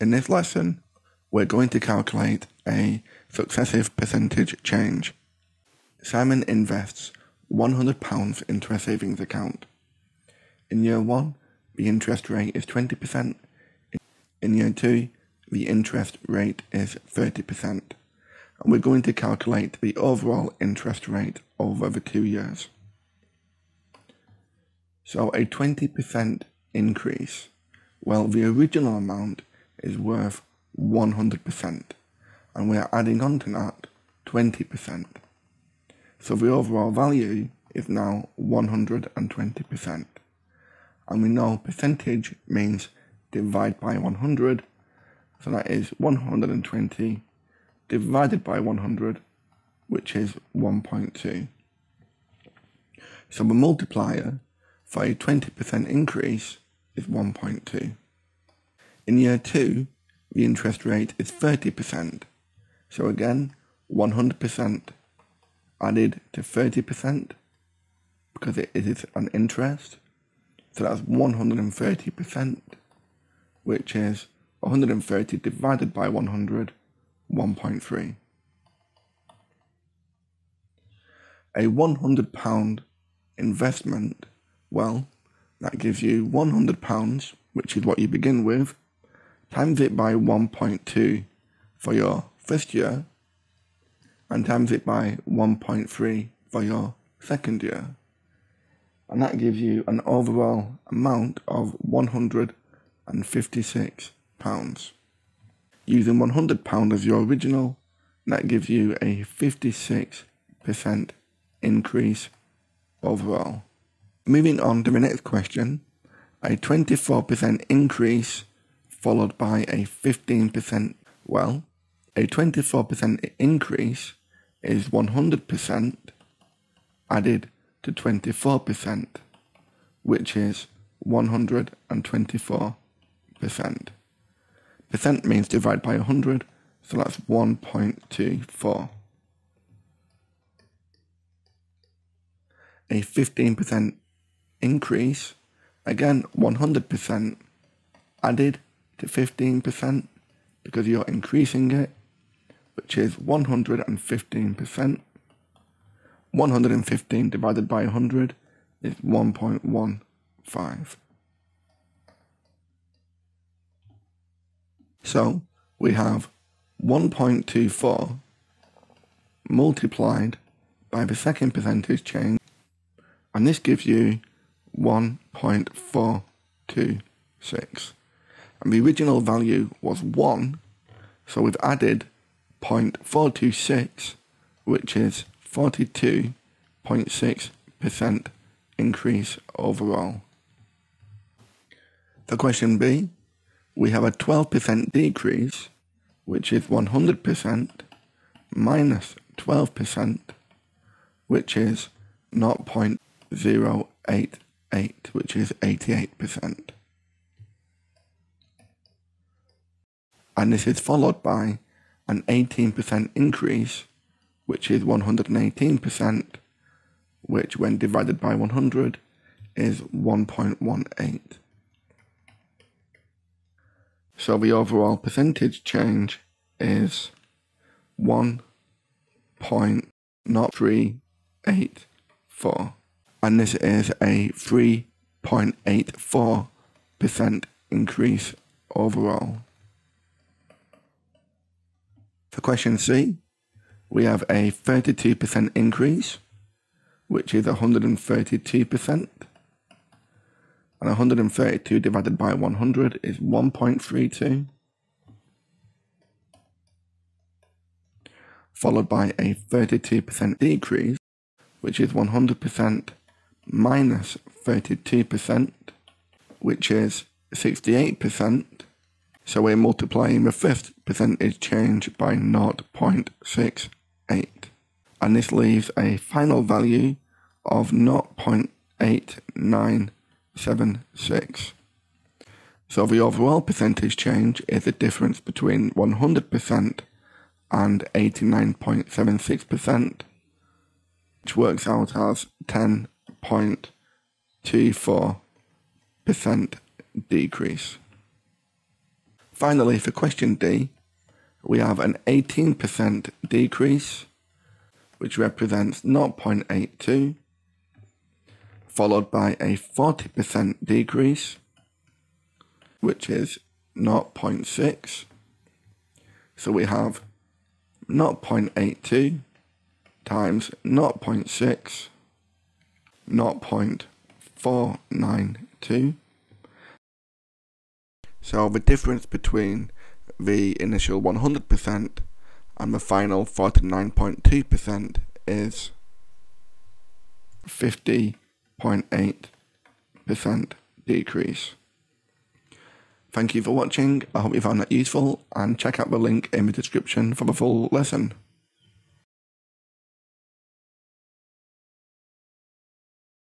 In this lesson, we're going to calculate a successive percentage change. Simon invests £100 into a savings account. In year 1, the interest rate is 20%. In year 2, the interest rate is 30%. And we're going to calculate the overall interest rate over the two years. So a 20% increase, well, the original amount is worth 100%, and we're adding on to that 20%. So the overall value is now 120%. And we know percentage means divide by 100, so that is 120 divided by 100, which is 1.2. So the multiplier for a 20% increase is 1.2. In year 2, the interest rate is 30%. So again, 100% added to 30% because it is an interest. So that's 130%, which is 130 divided by 100, 1.3. A £100 investment, well, that gives you £100, which is what you begin with, times it by 1.2 for your first year, and times it by 1.3 for your second year. And that gives you an overall amount of 156 pounds. Using 100 pound as your original, that gives you a 56% increase overall. Moving on to the next question, a 24% increase followed by a 15%, well, a 24% increase is 100% added to 24%, which is 124%. Percent means divide by 100, so that's 1.24. A 15% increase, again 100% added to 15% because you're increasing it, which is 115%. 115 divided by 100 is 1.15. So we have 1.24 multiplied by the second percentage change, and this gives you 1.426 and the original value was 1, so we've added 0.426, which is 42.6% increase overall. For question B, we have a 12% decrease, which is 100% minus 12%, which is 0.088, which is 88%. And this is followed by an 18% increase, which is 118%, which when divided by 100 is 1.18. So the overall percentage change is 1.0384, and this is a 3.84% increase overall. For question C, we have a 32% increase, which is 132%. And 132 divided by 100 is 1.32. Followed by a 32% decrease, which is 100% minus 32%, which is 68%. So we're multiplying the fifth percentage change by 0.68. And this leaves a final value of 0.8976. So the overall percentage change is the difference between 100% and 89.76%, which works out as 10.24% decrease. Finally, for question D, we have an 18% decrease, which represents 0.82, followed by a 40% decrease, which is 0.6. So we have 0.82 times 0.6, 0.492. So the difference between the initial 100% and the final 49.2% is 50.8% decrease. Thank you for watching, I hope you found that useful, and check out the link in the description for the full lesson.